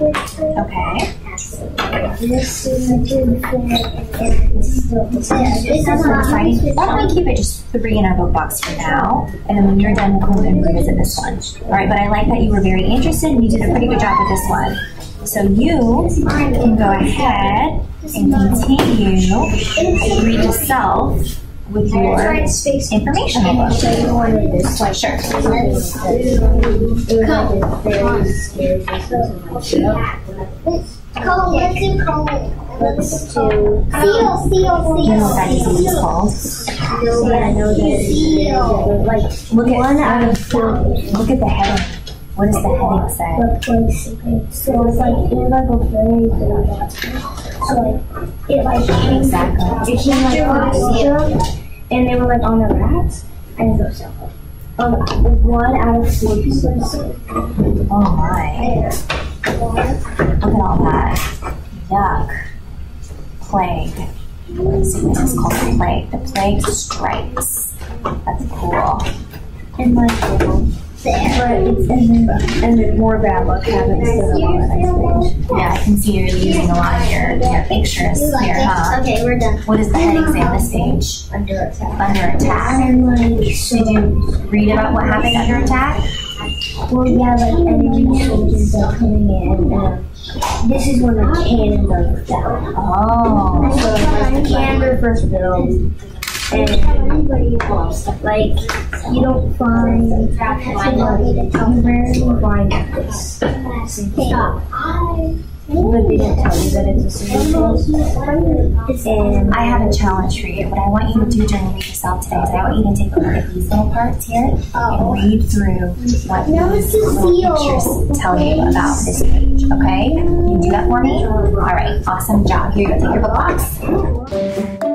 Okay. This is a two exciting. Why don't we keep it just three in our book box for now, and then when you're done, we'll come and revisit this one. All right, but I like that you were very interested, and you did a pretty good job with this one. So you can go ahead and continue and read yourself with your informational book. So you wanted this like Sure. Cole, let's do Cole. Let's do Seal, Seal, Do you know what that Seal. disease is called? Seal, I know that Seal. Like Look at one out of four. look at the heading. What does the heading say? So it's like it was like a very So like if I came Exactly. it came like and they were like on the rats and go so um one out of four people Oh my! Look at all that. Yuck. Plague. What sickness is called the plague? The plague strikes. That's cool. and my there. But and then and then more bad luck happens to them on the next page. Yeah, I can see you're using a lot of your, your pictures here, huh? Okay, we're done. What is the heading say on this page? Under attack. Under attack. And Did you read about what happened under attack? Well, yeah, like enemy soldiers are coming in, and uh, this is when the cannons are down. Oh. So, like, the cannons are first built, and like you don't find, you rarely find this. But they didn't tell you that it's a build. And I have a challenge for you. What I want you to do during Read Yourself today is I want you to take a look at these little parts here and read through what these little pictures tell you about this page, okay? Can you do that for me? All right, awesome job. Here you go, take your book box.